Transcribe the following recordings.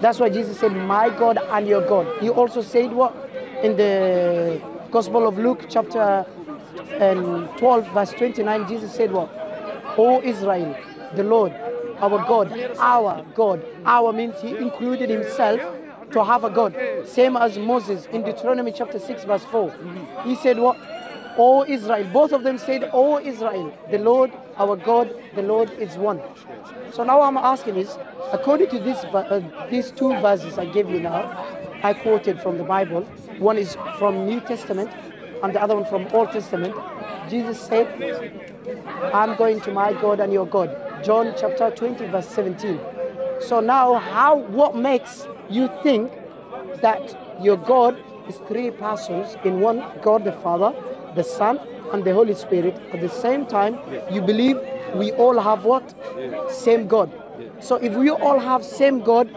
That's why Jesus said, My God and your God. He also said what? In the Gospel of Luke, chapter um, 12, verse 29, Jesus said what? O Israel, the Lord, our God, our God. Our means he included himself to have a God. Same as Moses in Deuteronomy chapter 6, verse 4. He said what? O Israel. Both of them said, O Israel, the Lord, our God, the Lord is one. So now I'm asking is, according to this, uh, these two verses I gave you now, I quoted from the Bible. One is from New Testament, and the other one from Old Testament. Jesus said, "I'm going to my God and your God." John chapter 20, verse 17. So now, how? What makes you think that your God is three persons in one? God the Father, the Son, and the Holy Spirit. At the same time, you believe we all have what? Same God. So if we all have same God,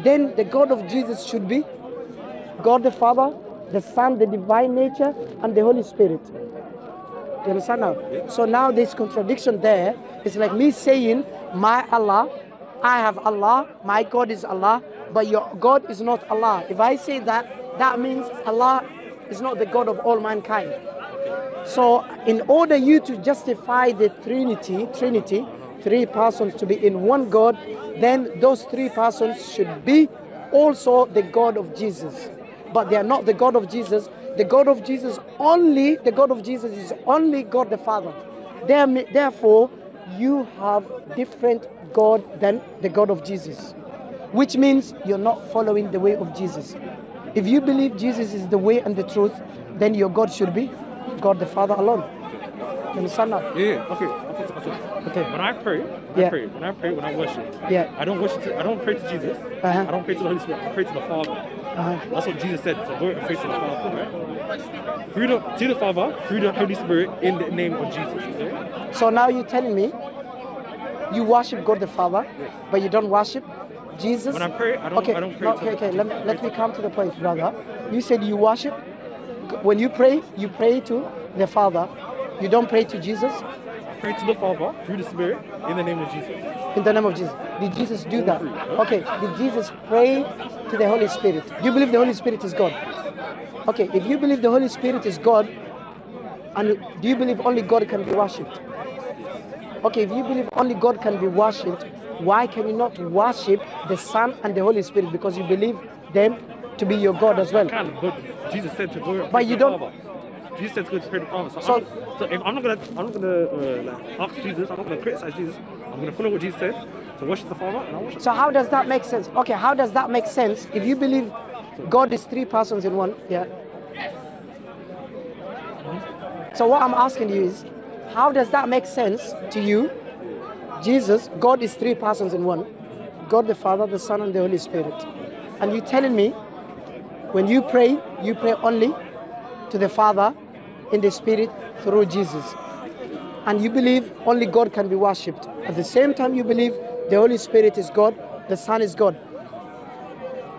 then the God of Jesus should be God the Father, the Son, the divine nature, and the Holy Spirit. You understand now? So now this contradiction there is like me saying, My Allah, I have Allah, my God is Allah, but your God is not Allah. If I say that, that means Allah is not the God of all mankind. So, in order you to justify the Trinity, Trinity, three persons to be in one God, then those three persons should be also the God of Jesus. But they are not the God of Jesus. The God of Jesus only, the God of Jesus is only God the Father. Therefore, you have different God than the God of Jesus, which means you're not following the way of Jesus. If you believe Jesus is the way and the truth, then your God should be God the Father alone. You understand that? Yeah, yeah. okay. Okay. When I pray, when Yeah. I pray, when I pray, when I worship, Yeah. I don't worship. To, I don't pray to Jesus. Uh-huh. I don't pray to the Holy Spirit. I pray to the Father. Uh-huh. That's what Jesus said. To go and pray to the Father, right? Through the to the Father, through the Holy Spirit, in the name of Jesus. Okay. So now you're telling me you worship God the Father, but you don't worship Jesus? When I pray, I don't- Okay, I don't pray no, okay, okay. Let me, let me come to the point, brother. You said you worship. When you pray, you pray to the Father. You don't pray to Jesus pray to the Father through the Spirit, in the name of Jesus. in the name of Jesus. Did Jesus do that? Okay. Did Jesus pray to the Holy Spirit? Do you believe the Holy Spirit is God? Okay. If you believe the Holy Spirit is God, and do you believe only God can be worshipped? Okay, if you believe only God can be worshipped, why can you not worship the Son and the Holy Spirit? Because you believe them to be your God as well. I can, but Jesus said to go. But you don't. Jesus said to go to pray to Father. So, so, I'm, so if I'm not gonna, I'm not gonna uh, like ask Jesus. I'm not gonna criticize Jesus. I'm gonna follow what Jesus said to worship the Father, and I worship. So how does that make sense? Okay, how does that make sense if you believe God is three persons in one? Yeah. So what I'm asking you is, how does that make sense to you? Jesus, God is three persons in one. God the Father, the Son, and the Holy Spirit. And you're telling me when you pray, you pray only to the Father in the Spirit through Jesus. And you believe only God can be worshipped. At the same time, you believe the Holy Spirit is God, the Son is God.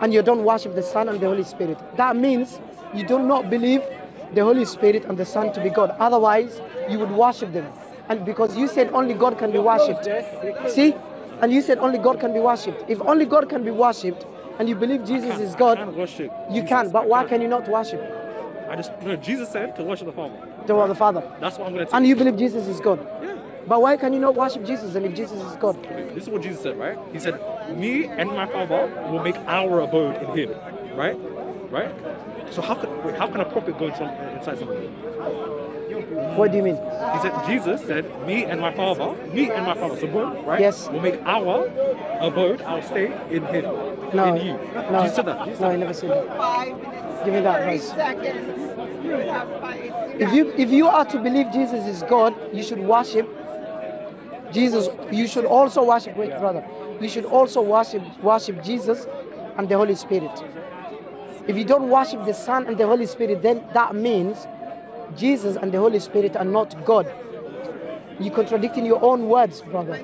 And you don't worship the Son and the Holy Spirit. That means you do not believe the Holy Spirit and the Son to be God. Otherwise, you would worship them. And because you said only God can be worshipped. See? And you said only God can be worshipped. If only God can be worshipped and you believe Jesus is God, can worship you Jesus, can. But why can. you not worship I just no. Jesus said to worship the Father. the, the Father? That's what I'm gonna. Take. And you believe Jesus is God. Yeah. But why can you not worship Jesus and if Jesus is God? This is what Jesus said, right? He said, "Me and my Father will make our abode in Him." Right? Right? So how can wait, how can a prophet go inside, inside somebody? What do you mean? He said, Jesus said, "Me and my Father, me and my Father, so both, right? Yes. Will make our abode, our stay in Him, No. in you." No. Jesus said that. Jesus No, said he never said that. Give me that verse. seconds. You have five. If you if you are to believe Jesus is God, you should worship Jesus. You should also worship wait, brother. You should also worship worship Jesus and the Holy Spirit. If you don't worship the Son and the Holy Spirit, then that means Jesus and the Holy Spirit are not God. You're contradicting your own words, brother.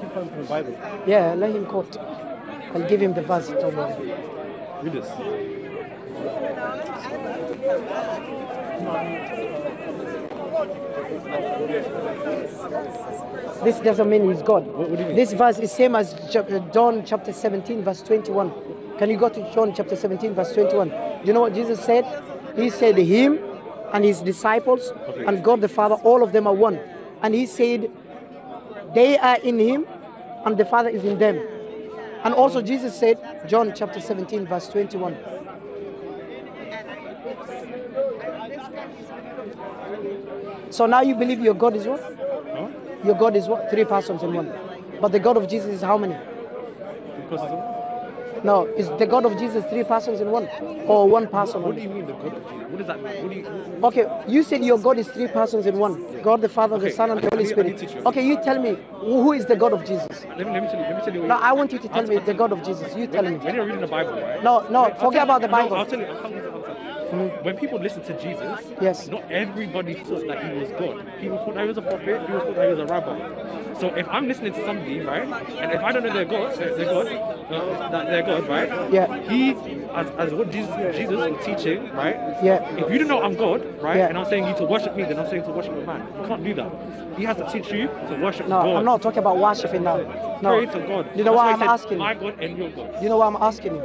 Him from the Bible. Yeah, let him quote. I'll give him the verse. Don't. Read this. This doesn't mean he's God. What- what mean? This verse is same as uh, John chapter 17, verse 21. Can you go to John chapter 17, verse 21? Do you know what Jesus said? He said, Him and his disciples Okay. and God the Father, all of them are one. And he said, They are in him and the Father is in them. And also Jesus said, John chapter 17, verse 21. So now you believe your God is what? Huh? Your God is what? Three persons in one. But the God of Jesus is how many? Because of the- No, is the God of Jesus three persons in one? Or one person what do you mean the God of Jesus? What does that mean? What do you, Okay, you said your God is three persons in one. God the Father, the Son, and the Holy Spirit. you. Okay, you tell me, who is the God of Jesus? let, me, let me tell you. Let me tell you. No, I want you to tell me the God of Jesus. You tell when, me. when you're reading the Bible, right? No, no, forget about the you- no, Bible. I'll tell you. I'll tell you, I'll tell you. When people listen to Jesus, Yes. not everybody thought that he was God. People thought that he was a prophet. People thought that he was a rabbi. So if I'm listening to somebody, right, and if I don't know their God, their, their God, uh, that they're God, right? Yeah. He, as, as what Jesus, Jesus was teaching, right? Yeah. If you don't know I'm God, right, Yeah. and I'm saying you to worship me, then I'm saying to worship a man. You can't do that. He has to teach you to worship No, God. I'm not talking about worshiping now. No. Pray to God. You know That's what I'm said, asking? My God and your God. You know what I'm asking you?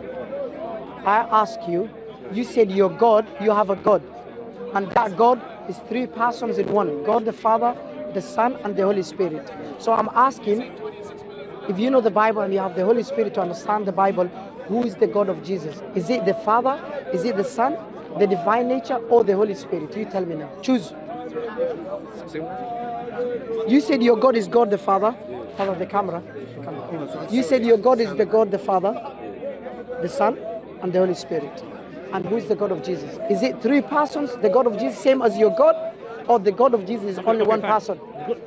I ask you, you said your God, you have a God. And that God is three persons in one God the Father, the Son, and the Holy Spirit. So I'm asking, if you know the Bible and you have the Holy Spirit to understand the Bible, who is the God of Jesus? Is it the Father? Is it the Son? The divine nature or the Holy Spirit? You tell me now. Choose. You said your God is God the Father. Father, the camera. You said your God is the God the Father, the Son, and the Holy Spirit. And who is the God of Jesus? Is it three persons, the God of Jesus, same as your God? Or the God of Jesus is only Okay, one fine. person? God,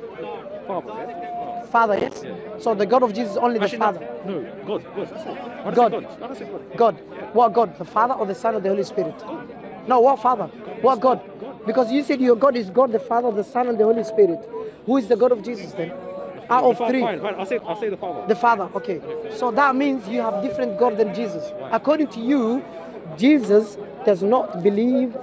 Father. Father, yes? So the God of Jesus is only the Father. no, no, God, God. God. God? Why did I say God? God. What God? The Father or the Son or the Holy Spirit? No, what Father? What God? Because you said your God is God, the Father, the Son, and the Holy Spirit. Who is the God of Jesus then? Out of three. Fine, fine. I'll say, I'll say the Father. The Father, okay. So that means you have different God than Jesus. According to you, Jesus does not believe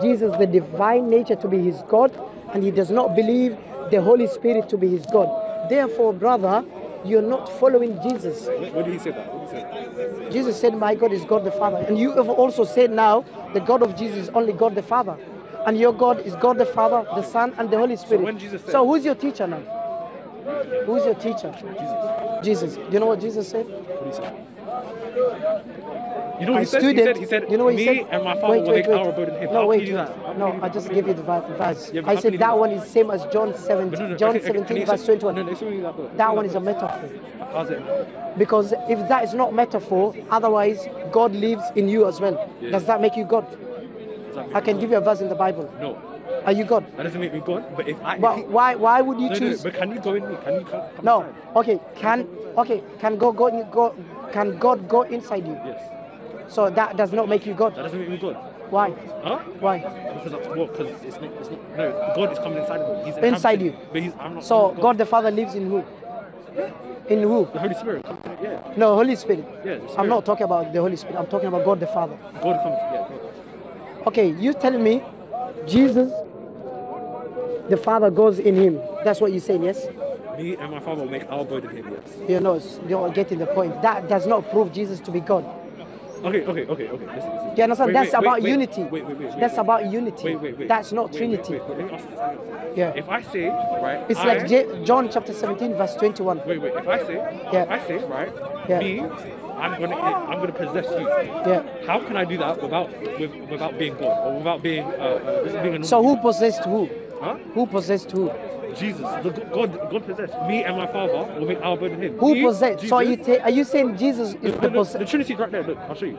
Jesus, the divine nature, to be his God, and he does not believe the Holy Spirit to be his God. Therefore, brother, you're not following Jesus. What, did he say that? What did he say? Jesus said, My God is God the Father. And you have also said now, the God of Jesus is only God the Father. And your God is God the Father, the Son, and the Holy Spirit. when Jesus said- so who's your teacher now? Who's your teacher? Jesus. Jesus. Do you know what Jesus said? What did he say? You know what he said? he said, he said, you know what me he said? and my father wait, wait, wait. our in him. No, wait. do that? No, I just gave you the verse. Yeah, I said that one is same as John 17, no, no, John okay, okay, 17 you verse 21. No, no, that that one is a metaphor. How's it? Because if that is not metaphor, otherwise God lives in you as well. Yeah. Does that make you God? I can give you a verse in the Bible. No, Are you God? that doesn't make me God. But if I, if But he- why why would you no, no, no, choose? but can you go in me? Can you come? come No. inside? Okay. Can okay? Can God go, go? Can God go inside you? Yes. So that does not make you God. That doesn't make me God. Why? Huh? Why? Because of what? Because it's not. It's not. No, God is coming inside of me. He's Inside you. But he's. I'm not. So not God the Father lives in who? In who? The Holy Spirit. Yeah. No, Holy Spirit. Yeah, the I'm not talking about the Holy Spirit. I'm talking about God the Father. God comes. Yeah. God. Okay, you telling me Jesus, the Father goes in him. That's what you're saying, yes? Me and my father will make our abode in him. Yes. You know, you're getting the point. That does not prove Jesus to be God. Okay. Okay. Okay. Okay. Listen. listen. Do you understand? Wait, That's wait, about wait, wait, unity. Wait. Wait. Wait. wait That's about unity. Wait, wait, wait. That's not Wait, wait, Trinity. Wait, wait, Let me ask you this. Let me ask. Yeah. If I say, right, It's I, like J- John chapter 17, verse 21. Wait, wait. If I say, Yeah. if I say, right, Yeah. me, I'm gonna, I'm gonna possess you. Yeah. How can I do that without, with, without being God or without being, uh, uh, being a So who possessed who? Huh? Who possessed who? Jesus, the God, God possessed me and my Father will make our in Him. Who Me, possessed? So are you, ta- are you saying Jesus is the, the the, the? Trinity's right there. Look, I'll show you.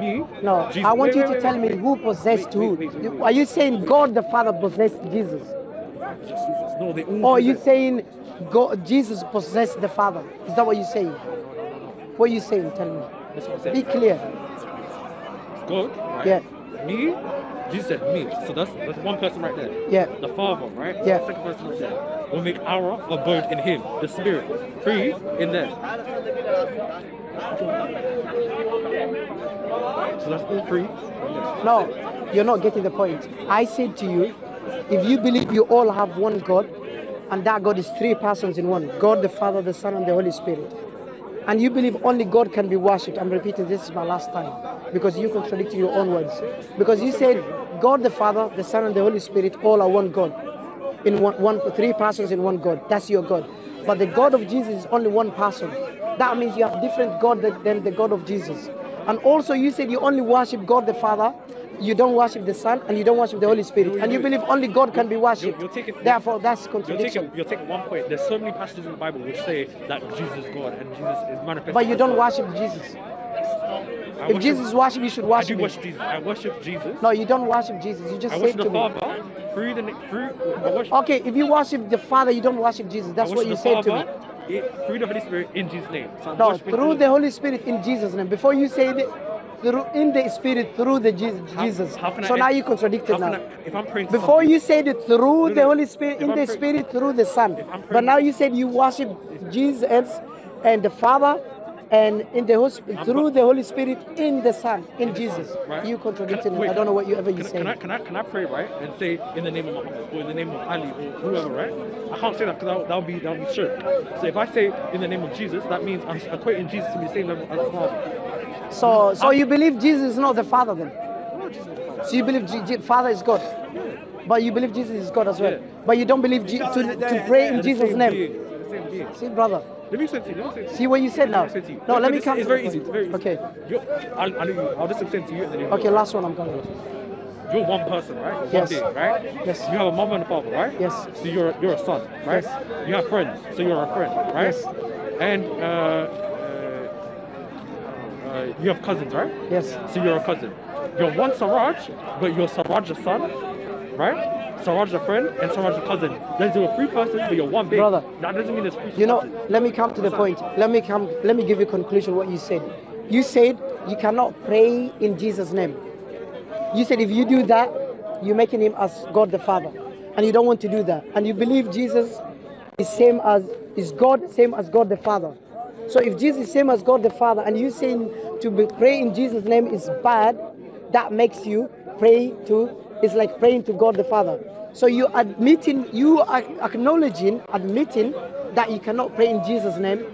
Me. No, Jesus. I want Wait, you to wait, tell wait, me who possessed who. Are you saying God the Father possessed Jesus? Jesus. No, they all. Or are you saying God, Jesus possessed the Father? Is that what you're saying? What are you saying? Tell me. That's what I'm saying. Be clear. God, right? Yeah. Me, Jesus said me. So that's that's one person right there. Yeah. The Father, right? Yeah. The second person right there. Will make our abode in Him, the Spirit. Three in there. So that's all three. No, you're not getting the point. I said to you, if you believe you all have one God, and that God is three persons in one God the Father, the Son, and the Holy Spirit, and you believe only God can be worshipped, I'm repeating this is my last time because you contradict your own words. Because you said God the Father, the Son, and the Holy Spirit all are one God, in one, one three persons in one God. That's your God. But the God of Jesus is only one person. That means you have different God than- the God of Jesus. And also, you said you only worship God the Father, you don't worship the Son, and you don't worship the Holy Spirit. And you believe only God can be worshipped. you're taking- Therefore, that's You're contradiction. taking, you're taking one point. There's so many passages in the Bible which say that Jesus is God and Jesus is manifested. But you don't God. worship Jesus. I If Jesus is worship, you should I worship do him. worship Jesus. I worship Jesus. No, you don't worship Jesus. You just I said to the me. Father through the through. Worship, Okay, if you worship the Father, you don't worship Jesus. I That's what you said to me. Father i- through the Holy Spirit in Jesus' name. So No, through the Holy Spirit in Jesus' name. Before you said it, through in the Spirit through the Jesus. How- how can I so now you contradicted now. I- if I'm praying Before you said it through the Holy Spirit, in I'm the Spirit through the Son. But now you said you worship Jesus and the Father and in the hos- I'm through the Holy Spirit in the Son, in Jesus. Right? You Can contradicted me. wait, I don't know what you ever you say. Can I, can I can I pray right and say in the name of Muhammad or in the name of Ali or whoever right? I can't say that because that, would be that would be shirk. So if I say in the name of Jesus, that means I'm equating Jesus to be the same level as the Father. So so I'm- you believe Jesus is not the Father then? No, Jesus is the Father. So you believe G- G- Father is God? But you believe Jesus is God as well. Yeah. But you don't believe G- to, to pray in Jesus' name. being, same being. See, brother. Let me explain to you. Let me explain to you. See what you said now. Let me explain to you. No, let me come. It's very easy. It's very easy. Okay. You're, I'll, I'll, I'll just explain to you. And then you Okay, last one I'm coming. You're one person, right? One Yes. right? Yes. You have a mother and a father, right? Yes. So you're you're a son, right? Yes. You have friends, so you're a friend, right? Yes. And uh, uh, uh, you have cousins, right? Yes. So you're a cousin. You're one Siraaj, but you're Siraaj's son, right? Siraaj a friend and Saraj a cousin. Then you're three persons, but you're one big. Brother. That doesn't mean it's three. You know, persons. let me come to the point. Let me come. Let me give you a conclusion. What you said. You said you cannot pray in Jesus' name. You said if you do that, you're making him as God the Father, and you don't want to do that, and you believe Jesus is same as is God, same as God the Father. So if Jesus is same as God the Father, and you saying to be, pray in Jesus' name is bad, that makes you pray to. It's like praying to God the Father. So you admitting, you are acknowledging, admitting that you cannot pray in Jesus' name,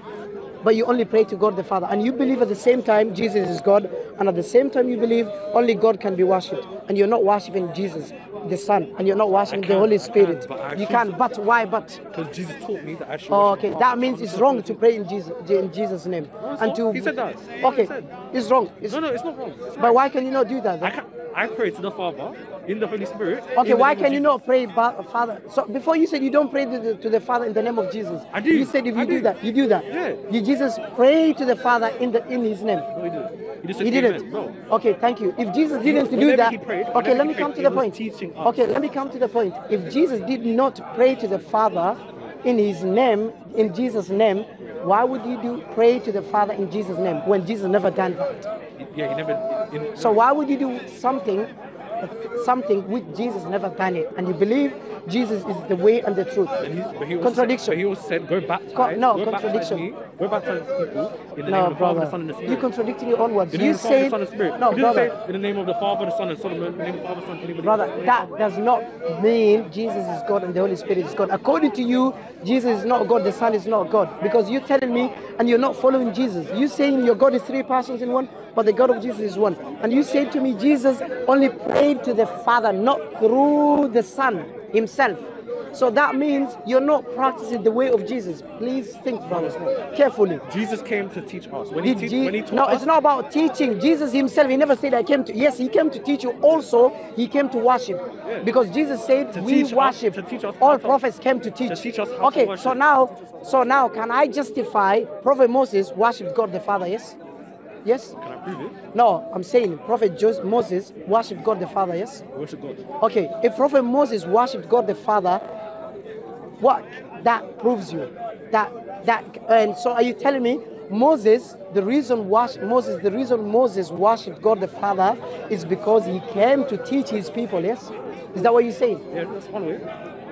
but you only pray to God the Father. And you believe at the same time Jesus is God, and at the same time you believe only God can be worshipped. And you're not worshiping Jesus, the Son, and you're not worshiping the Holy can, Spirit. but you can, to- but why but? Because Jesus taught me that I should. Oh, okay, that means it's wrong to pray in Jesus in Jesus' name. it's and to He said that. Okay, it's wrong. It's, No, no, it's not wrong. It's but why can you not do that? I Then? can I pray to the Father in the Holy Spirit. Okay, why can you not pray Father? So before you said you don't pray to the, to the Father in the name of Jesus. I do. You said if you do. do. that, you do that. Yeah. You Jesus pray to the Father in the in His name. No, he didn't. He said He didn't. No. Okay, thank you. If Jesus didn't do that, prayed- okay, let me come to the point. Okay, let me come to the point. If Jesus did not pray to the Father in His name, in Jesus' name, why would you do pray to the Father in Jesus' name when Jesus never done that? Yeah, he never. So why would you do something, something which Jesus never done it, and you believe Jesus is the way and the truth? And he, but he also Contradiction. Said, but he also said, go baptize. Co- no, go contradiction. Baptize me, go baptize people in the name No, of the Father, the Son, and the Spirit. you contradicting your own words. You name of the the said Son, and Spirit. no, didn't brother. say in the name of the Father, the Son, and Solomon. The name of the Father, Son, anybody. Brother, that does not mean Jesus is God and the Holy Spirit is God. According to you, Jesus is not God, the Son is not God. Because you're telling me and you're not following Jesus. You're saying your God is three persons in one, but the God of Jesus is one. And you say to me, Jesus only prayed to the Father, not through the Son himself. So that means you're not practicing the way of Jesus. Please think, brothers, carefully. Jesus came to teach us. When he, te- Je- when he taught no, us, it's not about teaching. Jesus himself, he never said, I came to, yes, he came to teach you. Also, he came to worship. Yeah. Because Jesus said, To we teach us- worship. to teach us All prophets came to teach. to teach us okay, so now, so now, can I justify Prophet Moses worshipped God the Father, yes? Yes? can I prove it? No, I'm saying Prophet Jos- Moses worshipped God the Father, yes? Worship God. Okay, if Prophet Moses worshipped God the Father, what that proves you that that and so are you telling me Moses, the reason was Moses, the reason Moses worshipped God the Father is because he came to teach his people. Yes, is that what you're saying? Yeah, that's one way.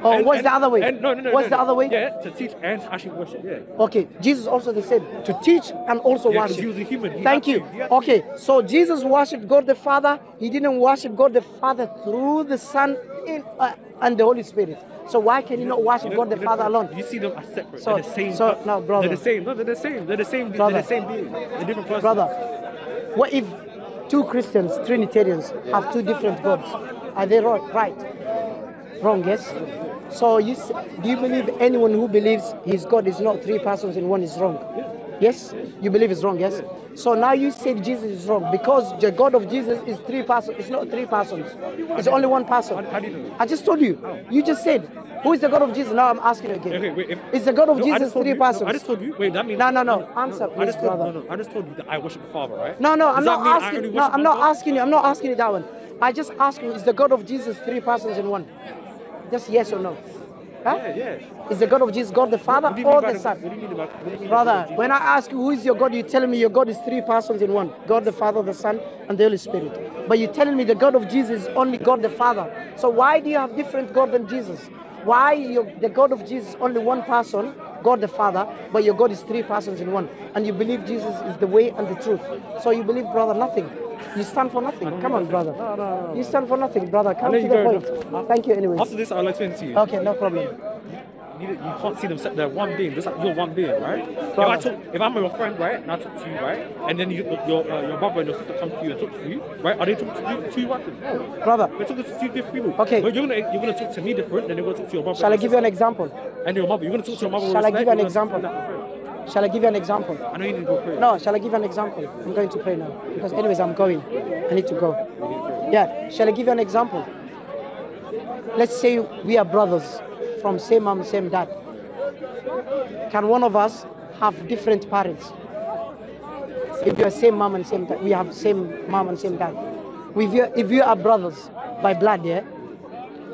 Oh, what's the other way? And, no, no, no. What's no, the other way? Yeah, to teach and actually worship. Yeah. Okay, Jesus also the same to teach and also Yeah, worship. he was a human. He Thank you. to. Okay, so Jesus worshipped God the Father. He didn't worship God the Father through the Son in uh, and the Holy Spirit. So why can you not worship You God the Father alone? You see them as separate. So- they're the same. so, no, brother. They're the same. No, they're the same. They're the same. Brother. They're the same being. They're different persons. Brother, what if two Christians, Trinitarians, have two different gods? Are they? Right? Wrong, yes? So you do you believe anyone who believes his God is not three persons in one is wrong? Yes? You believe it's wrong, yes? So now you say Jesus is wrong because the God of Jesus is three persons. It's not three persons. It's only one person. How, how do you know? I just told you. You just said, who is the God of Jesus? Now I'm asking you again. Okay, wait. If, Is the God of No, Jesus three you- no, persons? I just told you. Wait, that means No, no, no. Answer, I please, just told, brother. No, no. I just told you that I worship the Father, right? No, no, Does I'm not asking. No, I'm not God? asking you. I'm not asking you that one. I just ask you: Is the God of Jesus three persons in one? Just yes or no? Huh? Yeah, yeah. Is the God of Jesus God the Father or the Son? What do you mean about? What do you Brother, when I ask you who is your God, you're telling me your God is three persons in one: God the Father, the Son, and the Holy Spirit. But you're telling me the God of Jesus is only God the Father. So why do you have different God than Jesus? Why the God of Jesus is only one person, God the Father, but your God is three persons in one, and you believe Jesus is the way and the truth. So you believe, brother, nothing. You stand for nothing. Come on, brother. No, no, no. You stand for nothing, brother. Come to the point. Thank you, anyways. After this, I'll explain to you. Okay, no problem. You, you can't see them separate. They're one being, just like you're one being, right? If I talk, if I'm your friend, right, and I talk to you, right, and then you, your uh, your brother and your sister come to you and talk to you, right? Are they talking to you, two? No. Brother, We're talking to two different people. Okay. But you're gonna you're gonna talk to me different, then you're gonna talk to your brother. shall I give you an example? And your mother, you're gonna talk to your mother. Shall I give you an you're gonna talk example? to that friend. Shall I give you an example? I know you need to go pray. No, shall I give you an example? I'm going to pray now. Because anyways, I'm going. I need to go. Yeah, shall I give you an example? Let's say we are brothers from same mom, same dad. Can one of us have different parents? If you are same mom and same dad, we have same mom and same dad. If you if you are brothers by blood, yeah,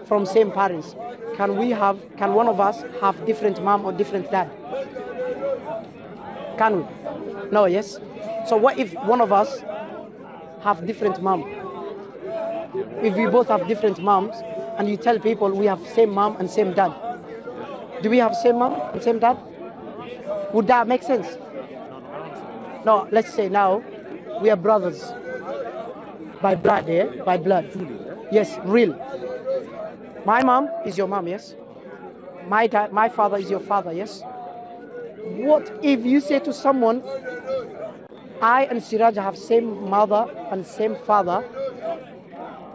from same parents, can we have? Can one of us have different mom or different dad? Can we? No, yes. So what if one of us have different mom? If we both have different moms and you tell people we have same mom and same dad. Do we have same mom and same dad? Would that make sense? No, let's say now we are brothers by blood, yeah? By blood. Yes, real. My mom is your mom, yes? My dad, my father is your father, yes? What if you say to someone, I and Siraaj have same mother and same father.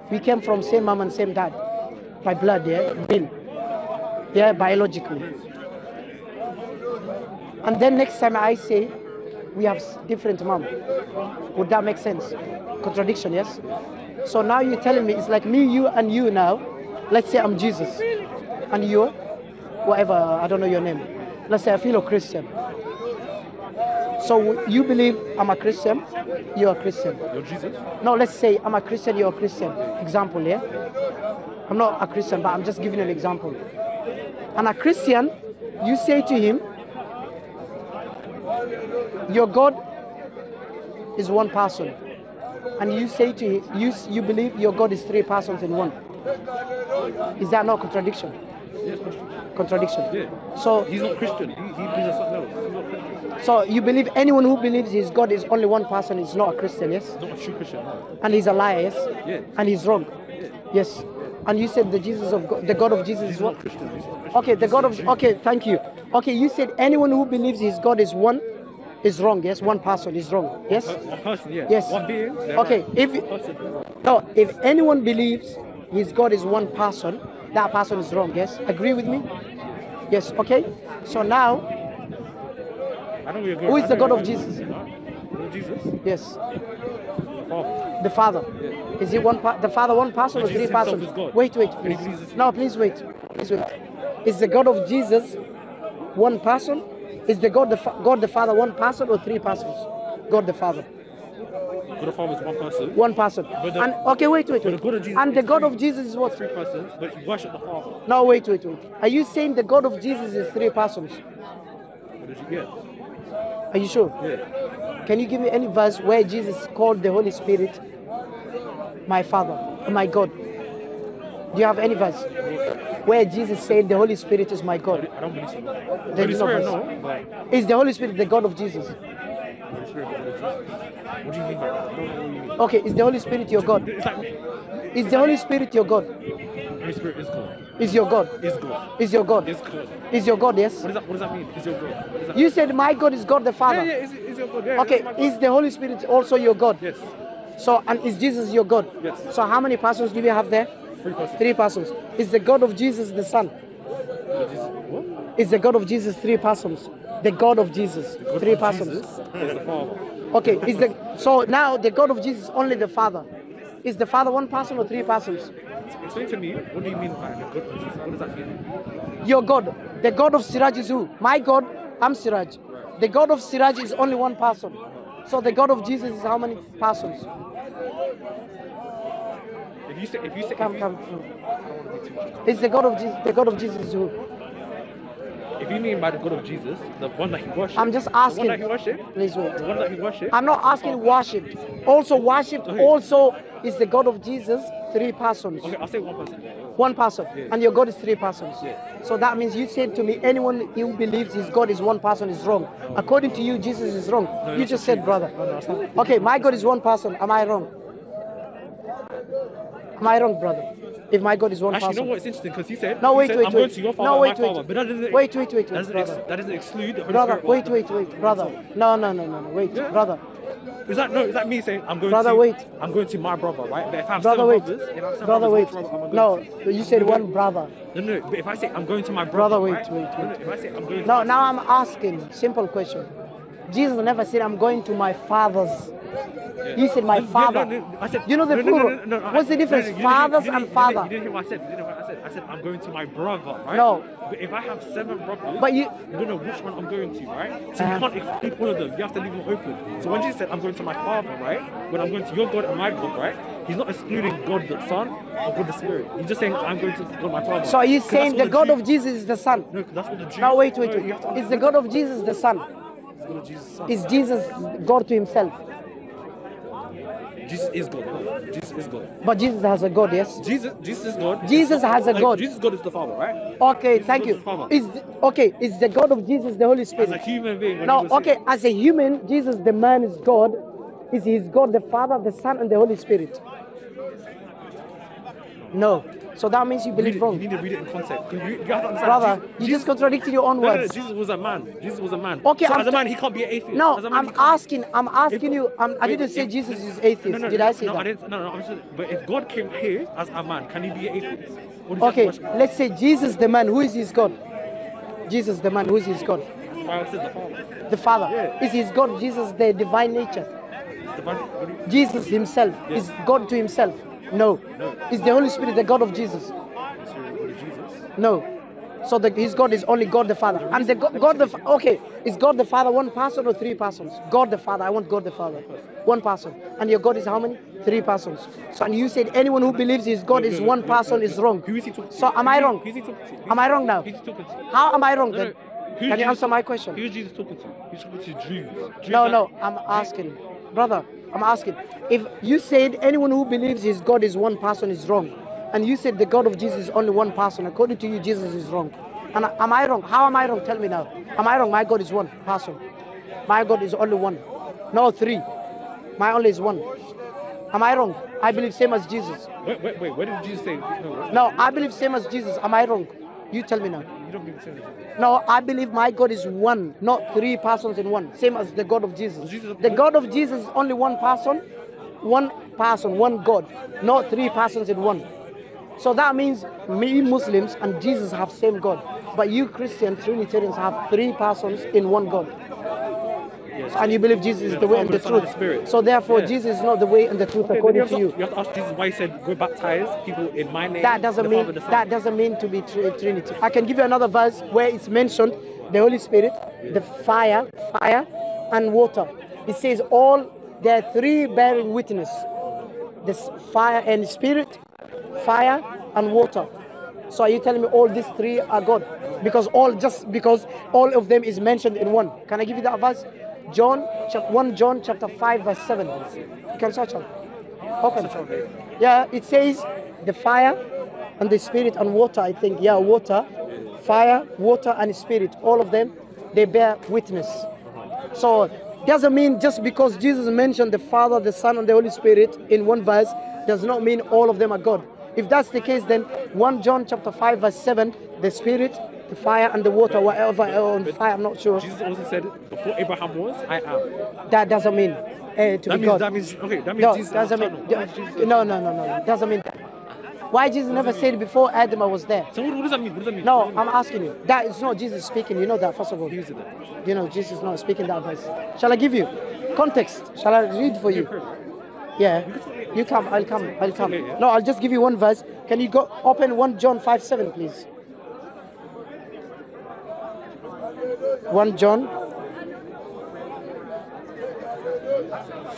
We came from same mom and same dad. By blood, yeah, real. Yeah, biologically. And then next time I say we have different mom. Would that make sense? Contradiction, yes? So now you're telling me it's like me, you, and you now. Let's say I'm Jesus. And you, whatever, I don't know your name. Let's say I feel a Christian. So you believe I'm a Christian, you're a Christian. You're Jesus. No, let's say I'm a Christian, you're a Christian. Example, yeah? I'm not a Christian, but I'm just giving an example. And a Christian, you say to him, Your God is one person. And you say to him, you, you believe your God is three persons in one. Is that not contradiction? Yes, Contradiction. Yeah. So, He's not Christian. He, he believes in something else. He's not so you believe anyone who believes his God is only one person is not a Christian, yes? Not a true Christian. No. And he's a liar, yes? Yeah. And he's wrong. Yes. And you said the Jesus of God, the God of Jesus is He's what? not Christian. He's not Christian. Okay, the God of okay, thank you. Okay, you said anyone who believes his God is one is wrong. Yes, one person is wrong. Yes. One person, yeah. Yes. One being. Okay, if no, if anyone believes his God is one person, that person is wrong. Yes, agree with me. Yes. Okay. So now, I know where you're going. Who is the God of Jesus? going. Huh? Who is Jesus? yes, Father. the Father. Is he one? Pa- the Father one person or three persons? Wait, wait, please. No, please wait. Please wait. Is the God of Jesus one person? Is the God the Fa- God the Father one person or three persons? God the Father. God the Father is one person. One person. The- and okay, wait, wait, wait. the God of Jesus and the God three- of Jesus is what? Three persons, but you worship the Father. No, wait, wait, wait. Are you saying the God of Jesus is three persons? What did you get? Are you sure? Yeah. Can you give me any verse where Jesus called the Holy Spirit my Father, my God? Do you have any verse where Jesus said the Holy Spirit is my God? I don't believe so. There Holy is no Spirit, no. But Is the Holy Spirit the God of Jesus? Holy Spirit, God of Jesus. What do you mean by that? I don't know what you mean. Okay, is the Holy Spirit your God? It's like Is the Holy Spirit your God? Holy Spirit is God. Is your God? Is God. Is your God? Is God. Is your God? Yes. What does that, what does that mean? Is your God? That You said my God is God the Father. yeah, is, is your God. Yeah, Okay, my is the Holy Spirit also your God? Yes. So, and is Jesus your God? Yes. So, how many persons do we have there? Three persons. Three persons. Is the God of Jesus the Son? But Jesus- What? Is the God of Jesus three persons? The God of Jesus, God three of persons. Jesus is the Father. Okay, is the so now the God of Jesus only the Father? Is the Father one person or three persons? Explain to me, what do you mean by the God of Jesus? What does that mean? Your God, the God of Siraaj is who? My God, I'm Siraaj. The God of Siraaj is only one person. So the God of Jesus is how many persons? If you say, if you say, Come, if, come. you, Is the God of Jesus? The God of Jesus is who? if you mean by the God of Jesus, the one that he worshipped, I'm just asking. the one that he worshipped, Please wait. the one that he worshipped. I'm not asking worship. Also worship. Okay. Also is the God of Jesus three persons. Okay, I'll say one person. One person, Yeah. and your God is three persons. Yeah. So that means you said to me, anyone who believes his God is one person is wrong. According to you, Jesus is wrong. No, you just said, brother. No, no, Okay, my God is one person. Am I wrong? Am I wrong, brother? If my God is one Actually, you person. know what's interesting? Because he said, No, he wait, said, wait, I'm wait. going to your father No, wait, my wait. father. But that doesn't, Wait, wait, wait, wait, that doesn't, ex- brother. that doesn't exclude the Holy Brother, Spirit. wait, wait, wait, brother. No, no, no, no, no, wait, Yeah. brother. Is that no? Is that me saying I'm going Brother, to? wait. I'm going to my brother, right? But if I have Brother, seven wait. brothers, if I have Brother, brothers, wait. brother No, to? you said one brother. No, no. But if I say I'm going to my brother, Brother, wait, right? wait, No, no, wait. If I say I'm going No, now I'm asking. Simple question. Jesus never said, I'm going to my father's. He said, my no, father. no, no, I said, You know the plural. What's the difference? no, no, you didn't- Fathers and father. You didn't hear what I said. You didn't hear what I said. I said I'm going to my brother, right? No. But if I have seven brothers, But you- you don't know which one I'm going to, right? So Uh-huh. you can't exclude all of them. You have to leave them open. So when Jesus said I'm going to my father, right? When I'm going to your God and my God, right? He's not excluding God the Son or God the Spirit. He's just saying I'm going to God my Father. So are you saying that's the God Jews- of Jesus is the Son? No, that's what the Jews. Now wait, wait, wait. you have to Is the God of Jesus the Son? God Jesus' Son. Is Jesus God to himself? Jesus is God. Jesus is God. But Jesus has a God, yes? Jesus, Jesus is God. Jesus has a Like, God. Jesus God is the Father, right? Okay, Jesus thank you. is. Is the- okay, is the God of Jesus the Holy Spirit? As a human being. No, okay, as a human, Jesus the man is God. Is he is God the Father, the Son, and the Holy Spirit? No. So that means you Read believe you wrong. need to read it in context. You, you have to understand. Brother, Jesus, you just contradicted your own no, no, no, words. Jesus was a man. Jesus was a man. Okay, so as a man, he can't be an atheist. No, man, I'm he can't be- asking, I'm asking If- you, I'm, I didn't say if- Jesus is atheist. Did I say no, I that? didn't, no, no, I'm just, but if God came here as a man, can he be an atheist? Or does he Okay, have to worship- let's say Jesus the man, who is his God? Jesus the man, who is his God? That's why I said the Father. The Father. Yeah. Is his God Jesus the divine nature? Man- you- Jesus himself is God to himself? No. Is the Holy Spirit the God of Jesus? it's your- what is Jesus? No. So the, his God is only God the Father. And the God, God the okay, is God the Father one person or three persons? God the Father. I want God the Father. One person. And your God is how many? Three persons. So and you said anyone who believes his God is no, no, one person is wrong. Who is he talking to? So am I wrong? Who's he talking to? Who's Am I wrong now? Who's he talking to? How am I wrong then? Can you answer my question? Who's Jesus talking to? He's talking to. Jews No, no, I'm asking. Brother, I'm asking. If you said anyone who believes his God is one person is wrong, and you said the God of Jesus is only one person, according to you, Jesus is wrong. And am I wrong? How am I wrong? Tell me now. Am I wrong? My God is one person. My God is only one. No, three. My only is one. Am I wrong? I believe same as Jesus. Wait, wait, wait. What did Jesus say? No, No, I believe same as Jesus. Am I wrong? You tell me now. You don't believe the same. No, I believe my God is one, not three persons in one, same as the God of Jesus. Jesus- The God of Jesus is only one person, one person, one God, not three persons in one. So that means me Muslims and Jesus have same God, but you Christian Trinitarians have three persons in one God. Yes. And you believe Jesus is the way and the truth. the So therefore. Jesus is not the way and the truth Okay, according to to, you. you have to ask Jesus why he said go baptize people in my name. That doesn't mean Father, the that doesn't mean to be tri- Trinity. I can give you another verse where it's mentioned the Holy Spirit, the fire, fire, and water. It says all there are three bearing witness: the fire and spirit, fire and water. So are you telling me all these three are God? Because all just because all of them is mentioned in one. Can I give you that verse? John, 1 John chapter 5, verse 7. You can search it. Open. Yeah, it says the fire and the spirit and water, I think. Yeah, water, fire, water, and spirit. All of them, they bear witness. So doesn't mean just because Jesus mentioned the Father, the Son, and the Holy Spirit in one verse does not mean all of them are God. If that's the case, then 1 John chapter 5, verse 7, the spirit, the fire, and the water, whatever uh, on fire, I'm not sure. Jesus also said, before Abraham was, I am. That doesn't mean uh, to That be means, God. that means, okay, that means no, Jesus doesn't mean. is No, no, no, no. Doesn't mean that. Why Jesus never said before Adam I was there? So what, what does that mean? What does that mean? No, I'm asking you. That is not Jesus speaking. You know that first of all. mean? Who said that? You know Jesus is not speaking that verse. Shall I give you context? Shall I read for you? Yeah. You come. I'll come. I'll come. No, I'll just give you one verse. Can you go open one John five seven, please? One John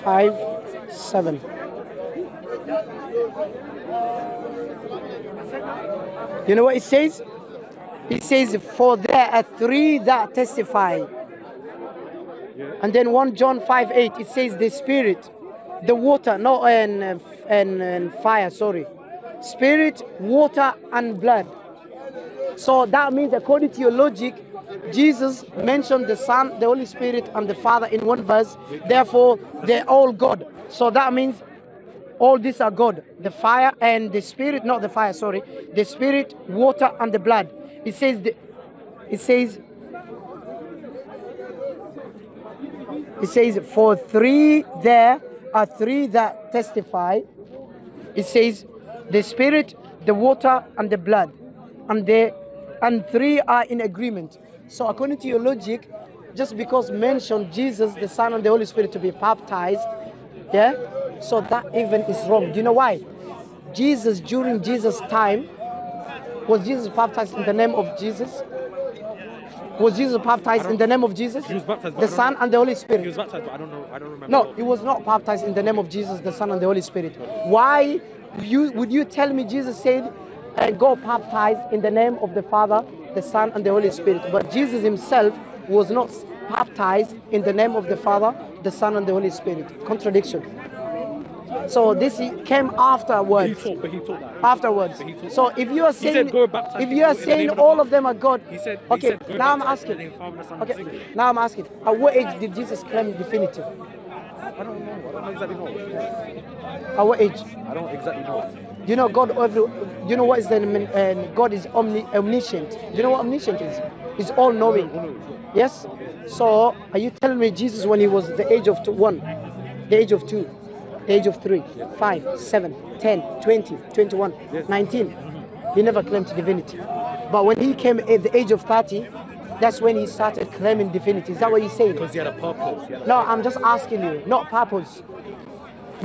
five seven. You know what it says? It says, For there are three that testify. And then 1 John 5 8, it says, The Spirit, the water, no, and, and, and fire, sorry. Spirit, water, and blood. So that means, according to your logic, Jesus mentioned the Son, the Holy Spirit, and the Father in one verse. Therefore, they're all God. So that means all these are God. The fire and the Spirit, not the fire, sorry. The Spirit, water, and the blood. It says, the, it says, it says, for three there are three that testify. It says, the Spirit, the water, and the blood, and the and three are in agreement. So according to your logic, just because mention Jesus, the Son, and the Holy Spirit to be baptized, yeah, so that even is wrong. Do you know why? Jesus during Jesus' time was Jesus baptized in the name of Jesus? Was Jesus baptized in the name of Jesus? He was baptized, The Son and the Holy Spirit. He was baptized, but I don't know. I don't remember. No, he was not baptized in the name of Jesus, the Son, and the Holy Spirit. Why you would you tell me Jesus said, and go baptize in the name of the Father, the Son, and the Holy Spirit? But Jesus himself was not baptized in the name of the Father, the Son, and the Holy Spirit. Contradiction. So this came But he afterwards. taught, but he taught that. Afterwards. Taught So if you are said, saying "Go if you are people in the saying all of them are God, He said- okay. said, now I'm asking. the name of the Father, the Son, and the Okay. Now I'm asking. At what age did Jesus claim definitive? I don't know. I don't exactly know. At what age? I don't exactly know. You know God every? You know what is the uh, God is omni, omniscient? You know what omniscient is? He's all knowing. Yes. So are you telling me Jesus when he was the age of two, one, the age of two, the age of three, five, seven, 10, 20, 21, 19, he never claimed divinity. But when he came at the age of 30, that's when he started claiming divinity. Is that what you're saying? Because he had a purpose. Had a No, I'm just asking you, not purpose.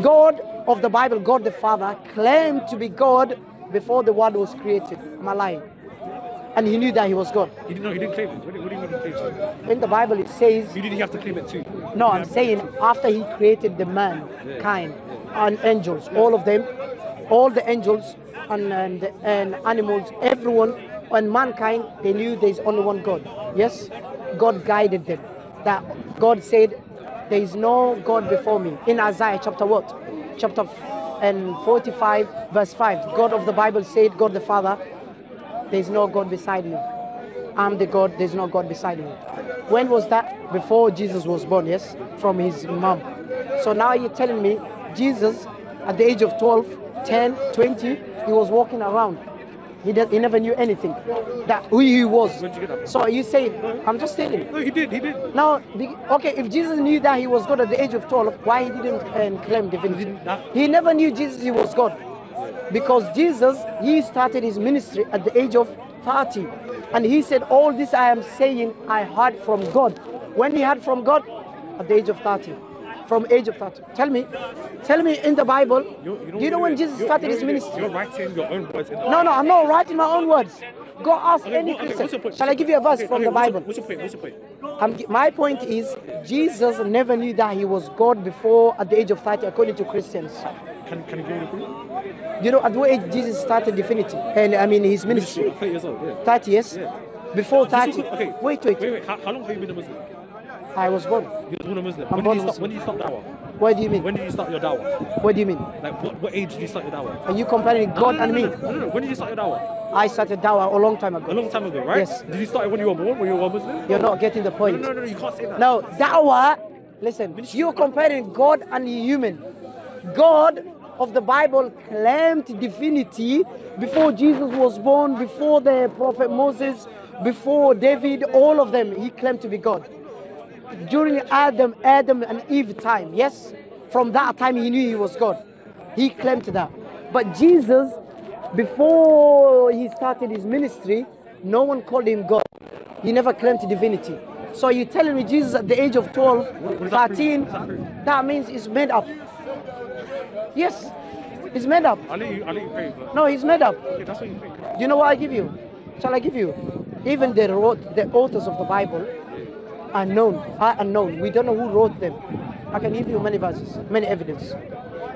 God of the Bible, God the Father, claimed to be God before the world was created. Am I lying? And he knew that he was God. He didn't know. He didn't claim it. What do, you mean he claimed it? In the Bible, it says, You didn't have to claim it too. no, I'm saying after he created the man mankind and angels, all of them, all the angels and, and, and animals, everyone and mankind, they knew there's only one God. Yes? God guided them. That God said, there is no God before me. In Isaiah chapter what? Chapter and 45 verse 5. God of the Bible said, God the Father, there is no God beside me. I'm the God, there's no God beside me. When was that? Before Jesus was born, yes? From his mom. So now you're telling me Jesus, at the age of 12, 10, 20, he was walking around. He, did, he never knew anything. That who he was. You? So are you saying, I'm just saying. No, he did. He did. Now, okay, if Jesus knew that he was God at the age of 12, why he didn't uh, claim divinity? didn't- He never knew Jesus he was God. Because Jesus, he started his ministry at the age of 30. And he said, all this I am saying, I heard from God. When he heard from God? At the age of 30. From age of 30. Tell me, tell me in the Bible, You, do you know when Jesus You're- started you're- his ministry? You're writing your own words No, no, I'm not writing my own words. Go ask Okay, any okay, Christian. what's your point? Shall I give you a verse Okay, from the Bible? What's your point? What's your point? I'm, my point is, Jesus never knew that he was God before at the age of 30, according to Christians. Can, can you give me the? You know, at what age Jesus started divinity? And I mean, his ministry? 30 years old. Yeah. 30 years? Yeah. Before Just 30. Okay. Wait, wait. Wait, wait. How, how long have you been a Muslim? I was born. You were born a Muslim. I'm when, born did you start, when did you start dawah? What do you mean? When did you start your dawah? What do you mean? Like, what, what age did you start your dawah? Are you comparing God no, no, and me? No, no, no. When did you start your dawah? I started dawah a long time ago. A long time ago, right? Yes. Did you start it when you were born? When you were a Muslim? You're not getting the point. no, no, no. You can't say that. No, dawah, listen, you're comparing God and human. God of the Bible claimed divinity before Jesus was born, before the prophet Moses, before David, all of them, he claimed to be God. During Adam, Adam and Eve time, yes, from that time he knew he was God. He claimed that. But Jesus, before he started his ministry, no one called him God. He never claimed divinity. So you're telling me Jesus at the age of 12, that 13, prove? What does that means it's made up. Yes, it's made up. I'll let you, I'll let you but No, it's made up. okay, that's what you think. Do you know what I give you? Shall I give you? Even the wrote, the authors of the Bible are known, are unknown. We don't know who wrote them. I can give you many verses, many evidence,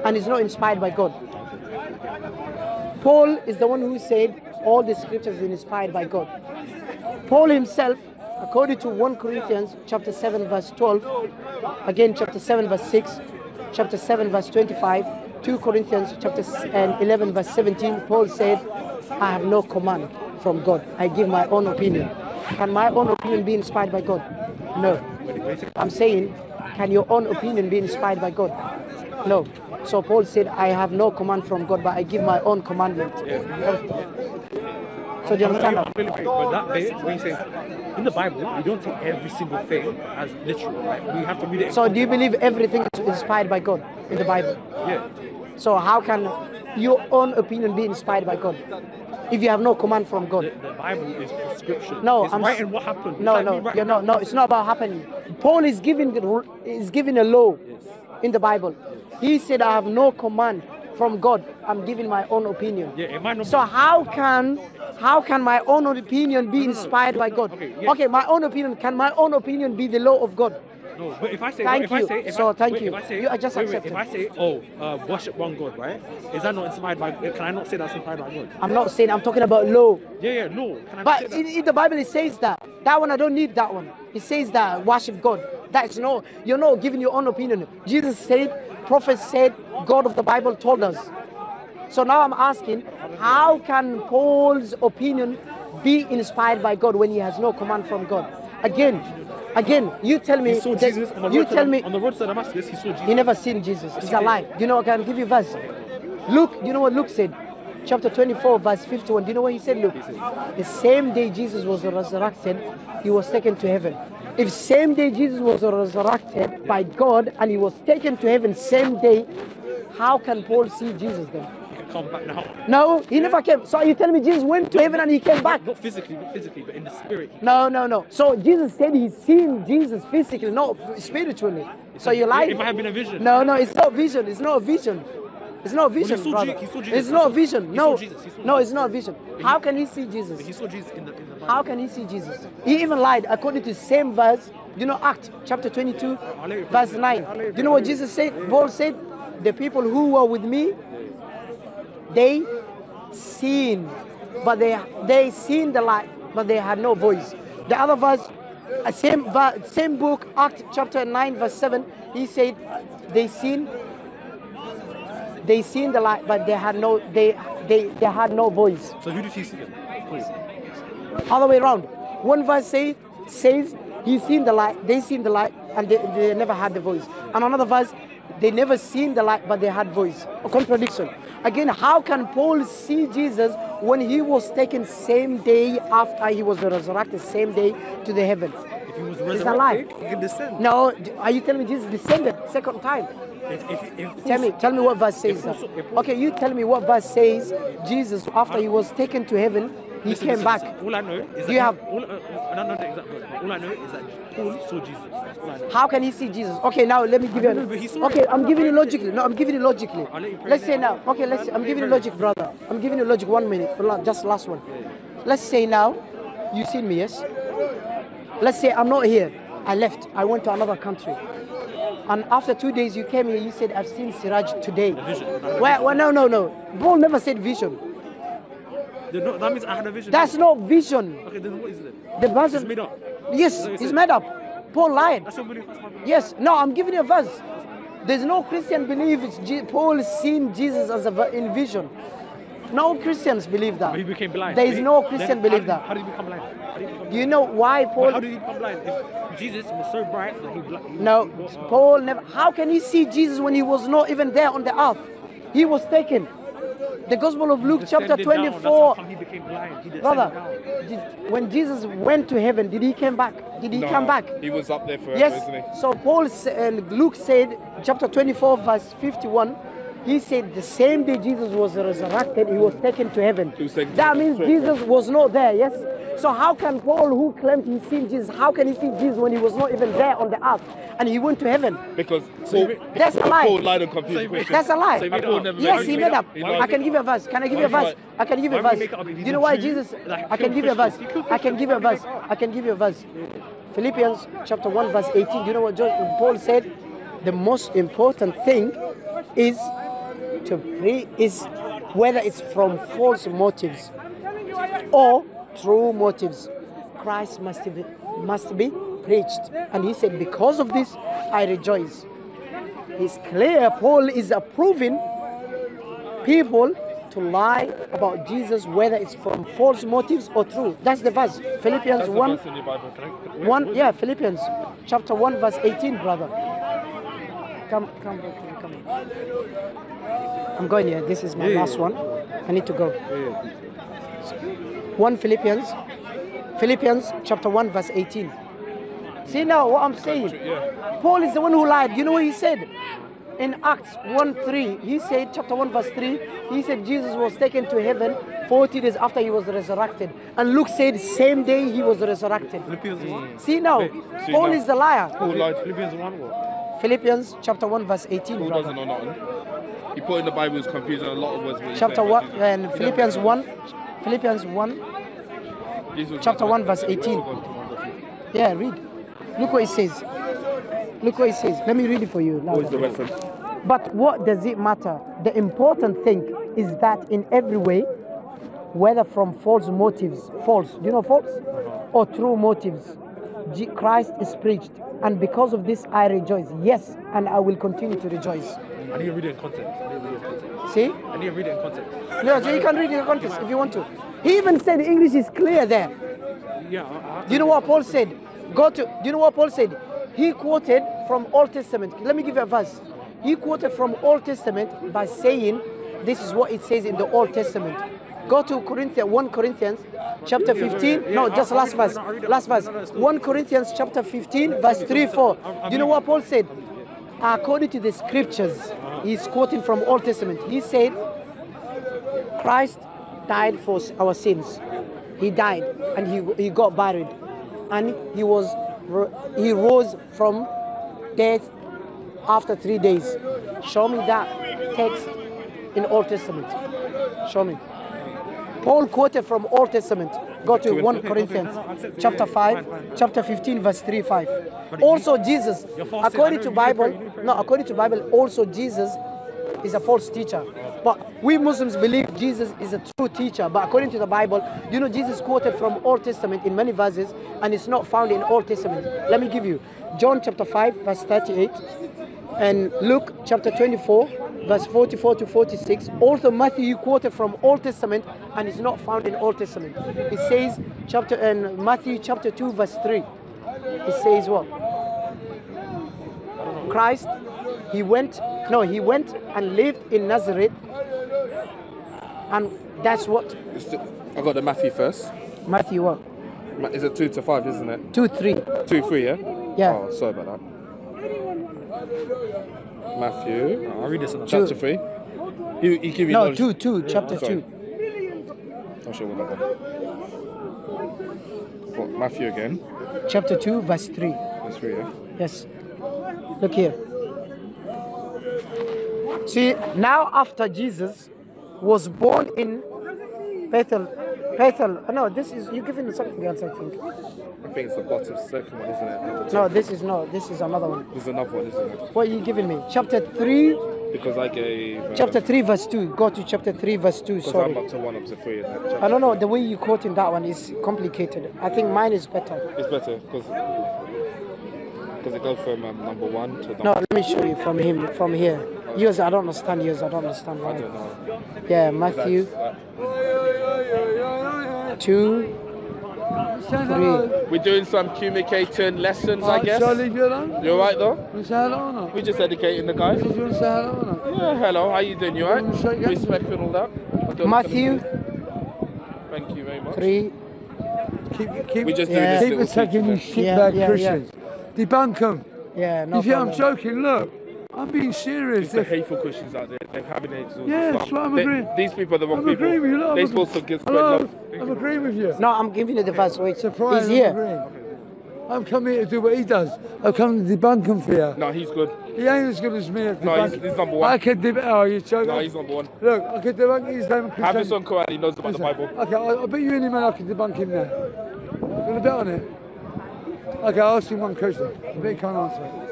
and it's not inspired by God. Paul is the one who said all the scriptures are inspired by God. Paul himself, according to 1 Corinthians chapter 7 verse 12, again chapter 7 verse 6, chapter 7 verse 25, 2 Corinthians chapter and 11 verse 17, Paul said, I have no command from God. I give my own opinion. Can my own opinion be inspired by God? No. I'm saying, can your own opinion be inspired by God? No. So Paul said, I have no command from God, but I give my own commandment. So do you understand that? Really quick, but that bit when you say in the Bible, we don't take every single thing as literal, right? We have to read it. So do you believe everything is inspired by God in the Bible? Yeah. So how can your own opinion be inspired by God if you have no command from God? the Bible is prescription. No, it's I'm writing s- what happened. No, no, you're not. No, it's not about happening. Paul is giving the is giving a law in the Bible. He said, "I have no command from God. I'm giving my own opinion." Yeah, it might not. So how can how can my own opinion be inspired by God? Okay, yeah. Okay, my own opinion. Can my own opinion be the law of God? No, but if I say, Thank if I you. say, if So, I, thank wait, you. If I say, You are just wait, wait, if I say, oh, uh, worship one God, right? Is that not inspired by? Can I not say that's inspired by God? I'm not saying I'm talking about law. Yeah, yeah, I But in, in the Bible, it says that. That one, I don't need that one. It says that worship God. That's no, you're not giving your own opinion. Jesus said, prophets said, God of the Bible told us. So now I'm asking, how can Paul's opinion be inspired by God when he has no command from God? Again, again, you tell me. he saw that- Jesus on the you road to tell me on the road to Damascus. He saw Jesus. he never seen Jesus. It's a lie. You know? I can give you verse. Luke, you know what Luke said? Chapter 24, verse 51. Do you know what he said, Luke? The same day Jesus was resurrected, he was taken to heaven. If same day Jesus was resurrected by God and he was taken to heaven same day, how can Paul see Jesus then? Come back now. No, he never came. So are you telling me Jesus went to heaven and he came back? Not physically, not physically, but in the spirit. No, no, no. So Jesus said he's seen Jesus physically, not spiritually. So you lied. It might have been a vision. No, no, it's not vision. It's not a vision. It's not a he vision, saw brother. He saw Jesus. It's not a vision. he No, saw Jesus. He saw no, it's not a vision. How can he see Jesus? He saw Jesus in the in the Bible. How can he see Jesus? He even lied according to the same verse. You know, Act chapter 22, I'll let you verse 9. I'll let you Do you know what. Jesus said? Paul said, The people who were with me, they seen, but they they seen the light, but they had no voice. The other verse, uh, same same book, Act chapter 9, verse 7, he said, They seen they seen the light, but they had no they they, they had no voice. So who did he see? Please. Other way around. One verse say, says he seen the light, they seen the light, and they, they never had the voice. And another verse, they never seen the light, but they had voice. A contradiction. Again, how can Paul see Jesus when he was taken same day after he was resurrected, same day to the heaven? If he was It's a lie. he can descend. No, are you telling me Jesus descended second time? If, if, if Tell me, tell me what verse says If also- if Okay, you tell me what verse says Jesus after he was taken to heaven, he Listen, came listen, back. listen. All I know is that Do you have- All, uh, know the exact but all I know is that Paul saw Jesus. That's all I know. How can he see Jesus? Okay, now let me give you. don't know, but he saw okay. I'm giving you logically. No, I'm giving you logically. You let's say now. Okay, let's. I'm giving you logic, brother. I'm giving you logic. One minute. Just last one. Let's say now, you seen me, yes? Let's say I'm not here. I left. I went to another country. And after two days, you came here. You said, "I've seen Siraaj today." vision. Well, well, no, no, no. Paul never said vision. No, that means I had a vision. That's not vision. Okay, then what is it? The person. is made up. Yes, That's what he's said. made up. Paul lied. Yes, no, I'm giving you a verse. There's no Christian believe it's Je- Paul seen Jesus as a in vision. No Christians believe that. But he became blind. There is no Christian believe that. How did he become blind? How did he become Do you know why But Paul? how did he become blind? If Jesus was so bright that he. he No, he got, uh, Paul never. How can he see Jesus when he was not even there on the earth? He was taken. The Gospel of Luke, chapter Descended down, 24. he became blind. He Brother, did, when Jesus went to heaven, did he come back? Did he No, come back? He was up there forever, Yes. isn't he? So Paul s- and Luke said, chapter 24, verse 51, he said the same day Jesus was resurrected, he was taken to heaven. Taken That heaven, means straight Jesus was not there, yes? So how can Paul, who claimed he seen Jesus, how can he see Jesus when he was not even there on the earth and he went to heaven? Because Paul, That's a lie. Paul lied and confused the. That's a lie. So he made it Paul never Yes, he made up. He I can give you a verse. Can I give you a verse? I can give you a verse. he make it up if he's You know why Jesus? I can give you a verse. Christians? He killed I can give you a verse. I can give you a verse. Philippians chapter 1, verse 18. Do you know what Paul said? The most important thing is to pray is whether it's from false motives or true motives. Christ must be must be preached. And he said, Because of this I rejoice. It's clear Paul is approving people to lie about Jesus, whether it's from false motives or true. That's the verse. Philippians That's the 1, verse in your Bible. Can I- can- where- 1 yeah, Philippians chapter 1, verse 18, brother. Come, come, come, come. I'm going here. This is my Yeah, last yeah. one. I need to go. Yeah. 1 Philippians, Philippians chapter 1, verse 18. See now what I'm saying. Paul is the one who lied. You know what he said? In Acts 1 3, he said, chapter 1, verse 3, he said Jesus was taken to heaven 40 days after he was resurrected. And Luke said, same day he was resurrected. Philippians 1. See now, see Paul now. is the liar. Paul lied. Philippians 1 what? Philippians chapter 1, verse 18. Paul brother. doesn't know nothing. He put in the Bible, he was confused a lot of words. what Chapter said, 1, and Philippians 1, Philippians 1, Jesus chapter 1, verse 18. Yeah, read. Look what it says. Look what it says. Let me read it for you. What is the reference? But what does it matter? The important thing is that in every way, whether from false motives, false, do you know false? Or true motives, G- Christ is preached. And because of this, I rejoice. Yes, and I will continue to rejoice. I need to read it in context. I need to read it in context. See? I need to read it in context. No, so you can read it in context if you want to. He even said English is clear there. Yeah, I, I have Do you know what Paul said? Go to. Do you know what Paul said? He quoted from Old Testament. Let me give you a verse. He quoted from Old Testament by saying, "This is what it says in the Old Testament." Go to Corinthians, 1 Corinthians, chapter 15. No, just last verse. Last verse. 1 Corinthians, chapter 15, verse 3, 4. Do you know what Paul said? According to the scriptures, he's quoting from Old Testament. He said, Christ died for our sins. He died and he, he got buried. And he was he rose from death after three days. Show me that text in Old Testament. Show me. Paul quoted from Old Testament. Go to 1 Corinthians chapter 5, chapter 15, verse 3, 5. Also Jesus, according to know you need to pray, Bible, you need to pray. no, according to Bible, also Jesus is a false teacher. But we Muslims believe Jesus is a true teacher. But according to the Bible, you know Jesus quoted from Old Testament in many verses, and it's not found in Old Testament. Let me give you John chapter 5, verse 38, and Luke chapter 24, verse 44 to 46. Also Matthew you quoted from Old Testament, and it's not found in Old Testament. It says chapter and Matthew chapter 2, verse 3. It says what? Christ, he went, no, he went and lived in Nazareth, and that's what I got the Matthew first. Matthew what? Is it two to five, isn't it? Two, three. Two, three, yeah? Yeah. Oh, sorry about that. Matthew, I'll read this in chapter three. He, he give you No, knowledge. two, two, chapter sorry. two. Not sure what that one. What, Matthew again. Chapter two, verse three. That's three, yeah? Yes. Look here. See, now after Jesus was born in Bethel, Bethel. No, this is you're giving something else, I think. I think it's the bottom second one, isn't it? No, this is not. This is another one. This is another one, isn't it? What are you giving me? Chapter three, Because I gave. Uh, chapter three, verse two. Go to chapter three, verse two. Sorry. I'm up to one, up to three. I don't know. The way you quote in that one is complicated. I think mine is better. It's better because because it goes from um, number one to number. No, let me show you from him, from here. Yours, I don't understand yours. I don't understand I why. don't know. Yeah, Matthew uh, two, Say. We're doing some communicating lessons, I guess. Shall I leave you alone? You alright though? Want to say hello or not? We're just educating the guys. Do you want to say hello or not? Yeah, hello, how you doing? You alright? Wanna shake? Respect and all that. Matthew Thank you very much. 3. Keep, keep, We're just Yeah. doing keep this attacking these then. Yeah, shitbag yeah, Christians. Debunk them. Yeah, no if you, I'm joking, look. I'm being serious. It's the hateful Christians out there. They're having it. Yeah, that's what I'm They- agreeing. These people are the wrong I'm people. agreeing with you. They're supposed to get spread Hello, love. I'm agreeing with you. No, I'm giving you the verse. Wait, Surprise, he's I'm here. agreeing. I'm coming here to do what he does. I've come to debunk him for you. No, he's good. He ain't as good as me at No, he's- he's number one. I can debunk. Oh, you joking? No, he's number one. Look, I can debunk his name. Have this on Quran. He knows about the Bible. Okay, I'll, I'll bet you any man I can debunk him now. You want to bet on it? Okay, I'll ask him one question. I bet he can't answer.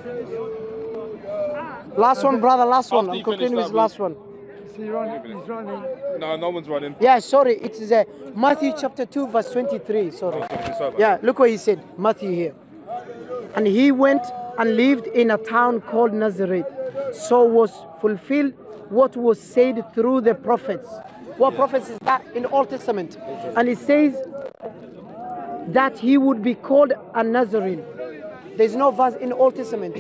Last one, brother, last one. After I'm you finish concluding with last one. He's running. He's running. No, no one's running. Yeah, sorry, it is uh, Matthew chapter 2, verse 23. Sorry. It's over. Yeah, look what he said, Matthew here. And he went and lived in a town called Nazareth. So was fulfilled what was said through the prophets. What prophets is that in the Old Testament? And it says that he would be called a Nazarene. There's no verse in the Old Testament.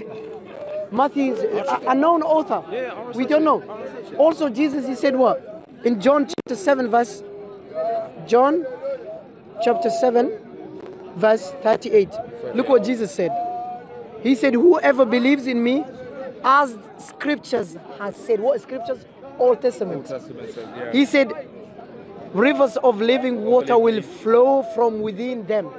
Matthew is a, a known author. We don't know. Also, Jesus, he said what? In John chapter 7, verse John chapter 7, verse 38. Look what Jesus said. He said, Whoever believes in me, as scriptures has said. What scriptures? Old Testament. Testament says, yeah. He said, Rivers of living water will flow from within them.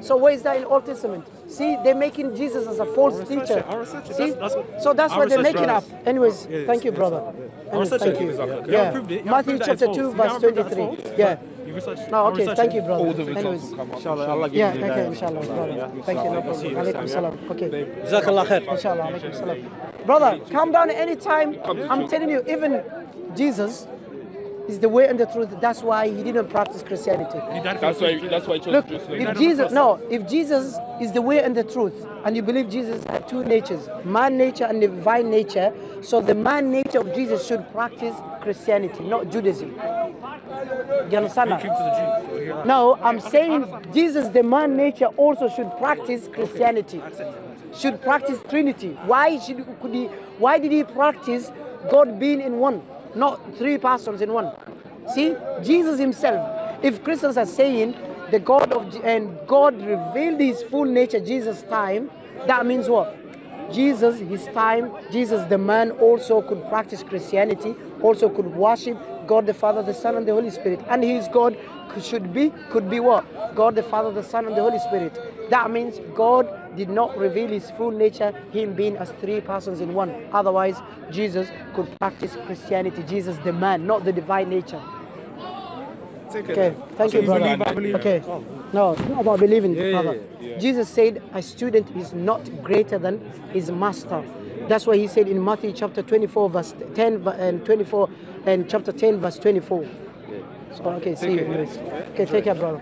So where is that in Old Testament? See, they're making Jesus as a false research teacher. it, I'll research it. See? That's- that's what- so that's I'll why they're research making up. Anyways, Yeah, thank you, yes, brother. I'll Anyways, thank you. You Yeah. haven't proved it. You haven't Matthew proved chapter 2, verse You haven't proved that it's 23. false. Yeah. You No, okay, thank you, brother. All the Anyways. will come up. Inshallah, Allah give Yeah, you okay, inshallah, brother. Thank you, no problem. Alaikum salam. Okay. Jazakallah khair. Inshallah, alaikum salam. Brother, calm down any time. I'm telling you, even Jesus is the way and the truth. That's why he didn't practice Christianity. He died for That's why. That's why he chose Look, to do if Jesus, no, if Jesus is the way and the truth, and you believe Jesus had two natures, man nature and divine nature, so the man nature of Jesus should practice Christianity, not Judaism. Do you understand that? to the Jews. So here- No, I'm saying Jesus, the man nature, also should practice Christianity. Should practice Trinity. Why should could he? Why did he practice God being in one, not three persons in one? See, Jesus Himself. If Christians are saying the God of and God revealed His full nature Jesus' time, that means what? Jesus, his time, Jesus the man also could practice Christianity, also could worship God the Father, the Son, and the Holy Spirit. And his God should be, could be what? God the Father, the Son, and the Holy Spirit. That means God did not reveal his full nature, him being as three persons in one. Otherwise, Jesus could practice Christianity. Jesus the man, not the divine nature. Okay, thank you, you brother. believe. Okay, no, it's not about believing, brother. Jesus said a student is not greater than his master. That's why he said in Matthew chapter 24, verse 10 and 24, and chapter 10, verse 24. So, okay, see you. Okay, take care, brother.